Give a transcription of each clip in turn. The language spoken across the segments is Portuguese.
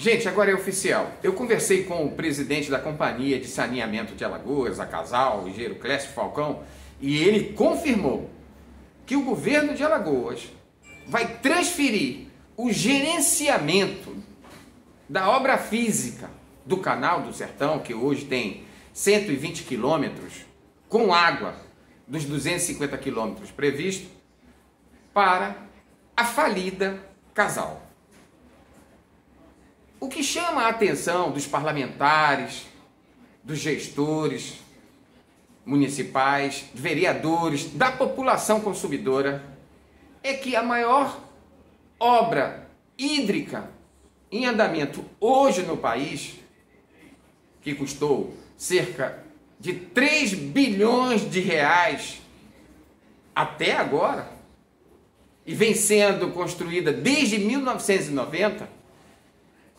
Gente, agora é oficial. Eu conversei com o presidente da Companhia de Saneamento de Alagoas, a Casal, o engenheiro Clécio Falcão, e ele confirmou que o governo de Alagoas vai transferir o gerenciamento da obra física do Canal do Sertão, que hoje tem 120 quilômetros, com água dos 250 quilômetros previstos, para a falida Casal. Que chama a atenção dos parlamentares, dos gestores municipais, vereadores, da população consumidora, é que a maior obra hídrica em andamento hoje no país, que custou cerca de 3 bilhões de reais até agora, e vem sendo construída desde 1990,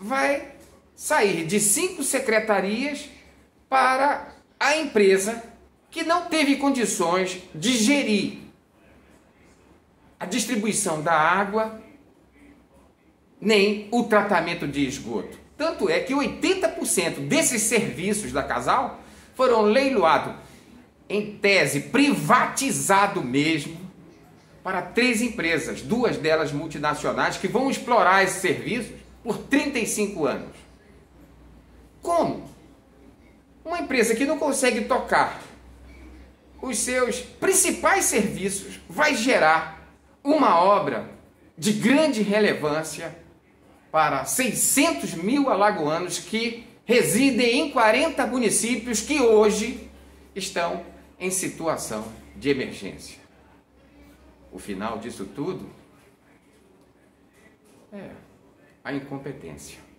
vai sair de cinco secretarias para a empresa que não teve condições de gerir a distribuição da água nem o tratamento de esgoto. Tanto é que 80% desses serviços da Casal foram leiloados em tese privatizado mesmo para três empresas, duas delas multinacionais que vão explorar esses serviços por 35 anos. Como? Uma empresa que não consegue tocar os seus principais serviços vai gerar uma obra de grande relevância para 600 mil alagoanos que residem em 40 municípios que hoje estão em situação de emergência. O final disso tudo é a incompetência.